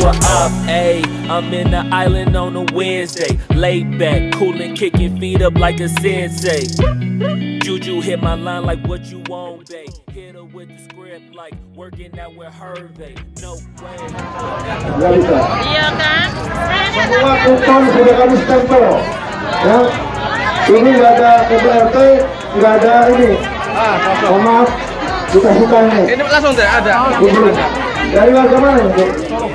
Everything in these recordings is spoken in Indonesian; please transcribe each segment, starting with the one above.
lover to a op? Hey, I'm in the island on a Wednesday. Laid back, coolin', kicking feet up like a sensei. Juju hit my line like what you want, babe. Hit her with the script like working out with Hervey. No way. Nggak bisa. Iya kan? Semua kupon sudah kami stempel. Ya. Ini nggak ada KPRT, nggak ada ini. Mohon maaf, kita suka ini. Ini langsung deh ada. Ibu, dari warga mana Hey,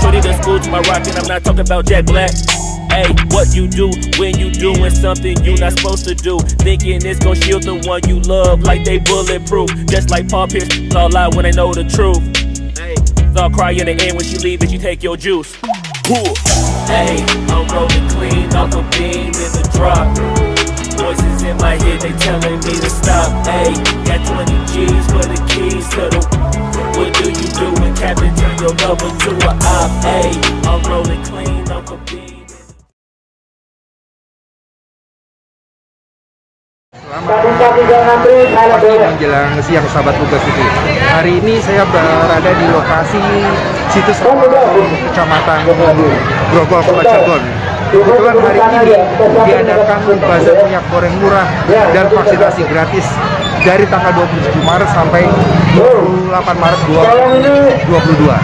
shorty the school to my rock, and I'm not talking about Jack Black. Hey, what you do when you doing something you not supposed to do? Thinking it's gonna shield the one you love like they bulletproof. Just like Paul Pierce, all lie when they know the truth. Hey, I'll cry in the end when she leave and she take your juice. Hey, I'm rolling clean off a beam in the drop. Voices in my head, they telling me to stop. Hey, got 20 G's for the keys to the. What do you do when Captain turn your lover to a op? Hey, I'm rolling clean Pagi beres. menjelang siang sahabat tugas itu. Hari ini saya berada di lokasi situs kecamatan Grogol Kota Cirebon. Kebetulan hari ini diadakan bazar minyak goreng murah dan vaksinasi gratis dari tanggal 27 Maret sampai 28 Maret 2022.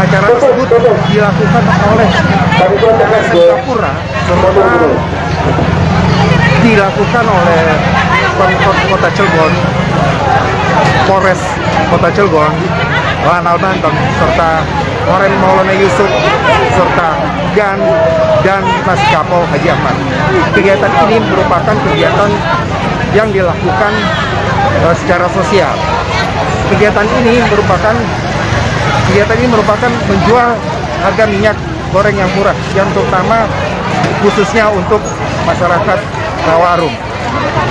Acara tersebut dilakukan oleh Singapura serta dilakukan oleh Pemkot Kota Cilegon, Polres Kota Cilegon, Lanal Banten, serta Oren Maulana Yusuf, serta GAN dan Mas Kapol Haji Ahmad. Kegiatan ini merupakan kegiatan yang dilakukan eh, secara sosial. Kegiatan ini merupakan kegiatan ini merupakan menjual harga minyak goreng yang murah, yang terutama khususnya untuk masyarakat Rawarum.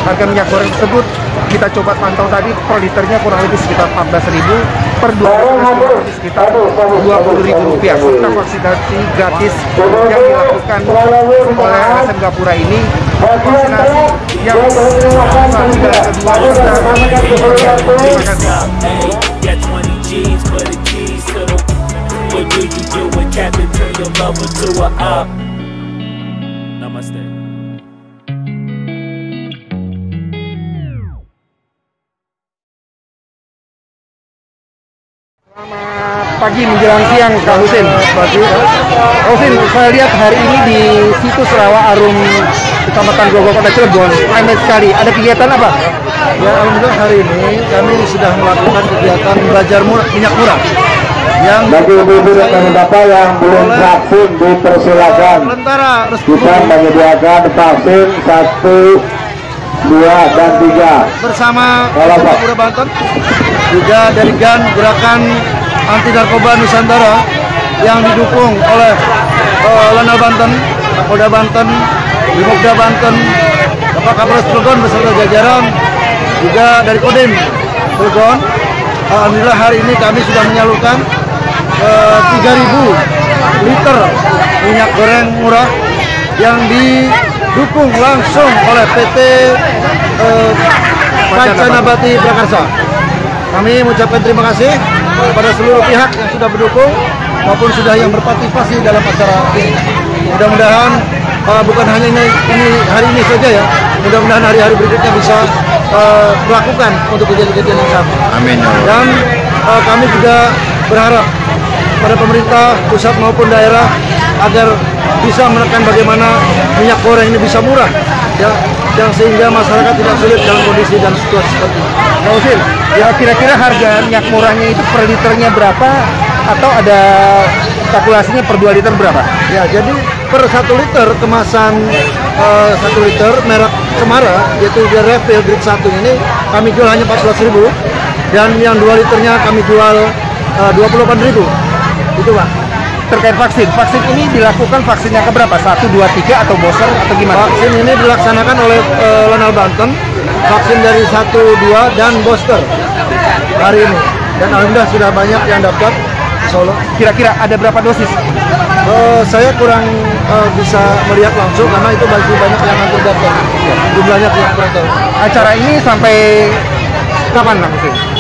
Harga minyak goreng tersebut kita coba pantau tadi per liternya kurang lebih sekitar 14.000 per 2 liter sekitar 20.000 rupiah. Serta vaksinasi gratis yang dilakukan oleh LSM Gapura ini. Vaksinasi yang satu kedua kita terima kasih. Hey, pagi menjelang siang Kak Husin. Pagi. Kak Husin, saya lihat hari ini di situs Rawa Arum Kecamatan Grogol Kota Cirebon ramai sekali. Ada kegiatan apa? Ya alhamdulillah hari ini kami sudah melakukan kegiatan belajar murah, minyak murah yang Bagi ibu-ibu dan bapak yang belum vaksin dipersilakan. Kita menyediakan vaksin satu, dua, dan tiga. bersama. Kapolda Banten juga dari GAN Gerakan Anti Narkoba Nusantara yang didukung oleh eh, Lanal Banten, Kapolda Banten, Brimobda Banten, Bapak Kapolres Cilegon beserta jajaran juga dari Kodim Cilegon. Alhamdulillah hari ini kami sudah menyalurkan eh, 3.000 liter minyak goreng murah yang didukung langsung oleh PT eh, Panca Nabati Prakarsa. Kami mengucapkan terima kasih kepada seluruh pihak yang sudah mendukung maupun sudah yang berpartisipasi dalam acara ini. Mudah-mudahan eh, bukan hanya ini, ini hari ini saja ya, mudah-mudahan hari-hari berikutnya bisa eh, melakukan untuk kejadian-kejadian yang sama. Amin. Dan eh, kami juga berharap pada pemerintah pusat maupun daerah agar bisa menekan bagaimana minyak goreng ini bisa murah ya yang sehingga masyarakat tidak sulit dalam kondisi dan situasi seperti ini. Kak Husin, ya kira-kira harga minyak murahnya itu per liternya berapa? Atau ada kalkulasinya per 2 liter berapa? Ya, jadi per satu liter kemasan eh, satu liter merek Cemara yaitu dia refill grade 1 ini kami jual hanya 14.000 dan yang 2 liternya kami jual eh, 28.000 itu pak Terkait vaksin, vaksin ini dilakukan vaksinnya ke berapa? 1, 2, 3 atau booster atau gimana? vaksin ini dilaksanakan oleh eh, Lanal Banten vaksin dari 1, 2 dan booster hari ini dan alhamdulillah sudah banyak yang dapat Allah Kira-kira ada berapa dosis? Eh, saya kurang eh, bisa melihat langsung karena itu masih banyak yang antri datang. Jumlahnya kurang tahu. Acara ini sampai kapan Kang Husin?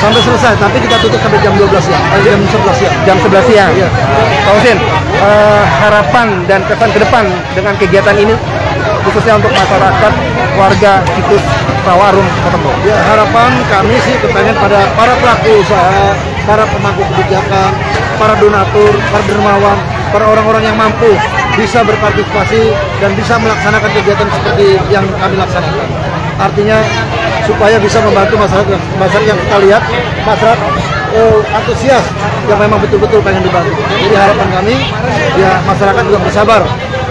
Sampai selesai, tapi kita tutup sampai jam 12 siang, eh, jam 11 siang. Jam 11 siang. Iya. Kang Husin, eh, harapan dan kesan ke depan dengan kegiatan ini khususnya untuk masyarakat warga situs Rawarum Kotembo. Ya harapan kami sih kepengen pada para pelaku usaha, para pemangku kebijakan, para donatur, para dermawan, para orang-orang yang mampu bisa berpartisipasi dan bisa melaksanakan kegiatan seperti yang kami laksanakan. Artinya supaya bisa membantu masyarakat, masyarakat yang kita lihat masyarakat eh, antusias yang memang betul-betul pengen dibantu. Jadi harapan kami ya masyarakat juga bersabar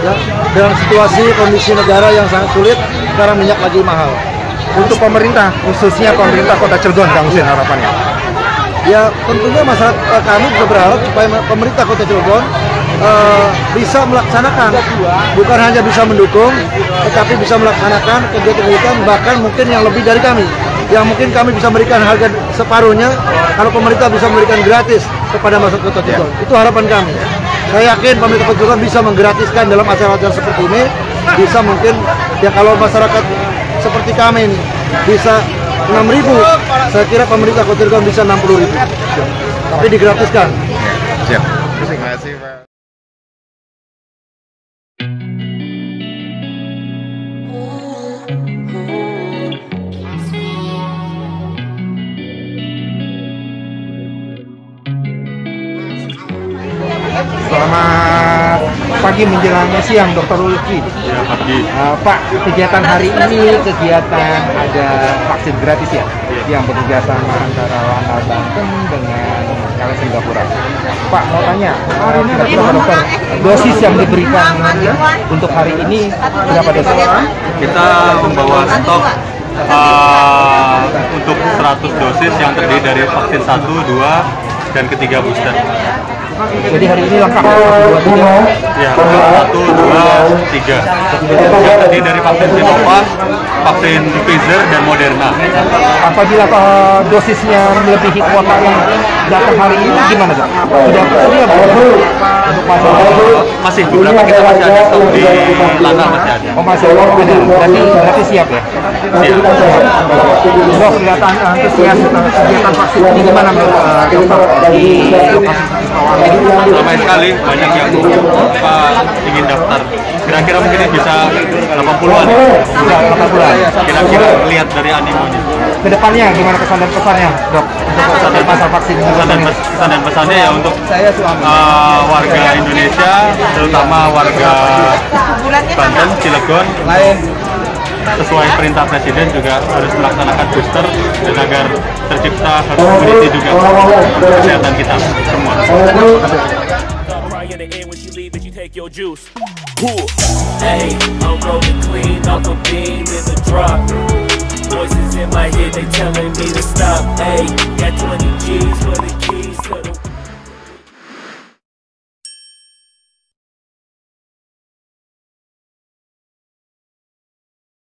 ya dengan situasi kondisi negara yang sangat sulit sekarang minyak lagi mahal. Untuk pemerintah, khususnya pemerintah Kota Cilegon, Kang Husin harapannya. Ya tentunya masyarakat kami juga berharap supaya pemerintah Kota Cilegon eh, bisa melaksanakan, bukan hanya bisa mendukung, tetapi bisa melaksanakan kegiatan-kegiatan bahkan mungkin yang lebih dari kami. Yang mungkin kami bisa memberikan harga separuhnya, kalau pemerintah bisa memberikan gratis kepada masyarakat Kota Cilegon. Itu harapan kami. Saya yakin pemerintah Kota Cilegon bisa menggratiskan dalam acara-acara seperti ini, bisa mungkin ya kalau masyarakat seperti kami ini bisa 6.000 saya kira pemerintah Kota Cilegon bisa 60.000 tapi digratiskan Siap. Terima kasih Pak. Pagi menjelang siang, Dokter Lutfi. Ya, pagi. Uh, Pak, kegiatan hari ini kegiatan ada vaksin gratis ya, yang bekerja sama antara Lana Banten dengan KL Singapura. Pak, mau tanya, hari ini kira-kira dokter dosis yang diberikan untuk hari ini berapa dosis? Kita membawa stok uh, untuk 100 dosis yang terdiri dari vaksin 1, 2, dan ketiga booster. Jadi hari ini lengkap dua tiga. Ya, satu, dua, tiga. Yang terdiri dari vaksin Sinovac, vaksin Pfizer, dan Moderna. Apabila uh, dosisnya melebihi kuota yang datang hari ini gimana dok? Sudah tersedia belum? Masih beberapa kita masih ada stok di Lana masih ada. Oh masih ada, berarti berarti siap ya? Siap. Dok, kelihatan antusias uh, kegiatan vaksin ini gimana menurut dokter di lokasi? Ramai sekali, banyak yang apa, ingin daftar. Kira-kira mungkin bisa 80-an. Sudah 8 bulan. Kira-kira lihat dari animonya. Ke depannya gimana kesan dan pesannya dok? Untuk Pesan dan, masa vaksin pesan dan, pesan dan pesannya ya untuk uh, warga Indonesia, terutama warga Banten, Cilegon, sesuai perintah Presiden juga harus melaksanakan booster dan agar tercipta herd immunity juga untuk kesehatan kita semua. Cry in the end when she leave and you take your juice. Whoa. Hey, I'm rolling clean off a beam in the drop. Voices in my head, they telling me to stop. Hey, got 20 G's for the keys to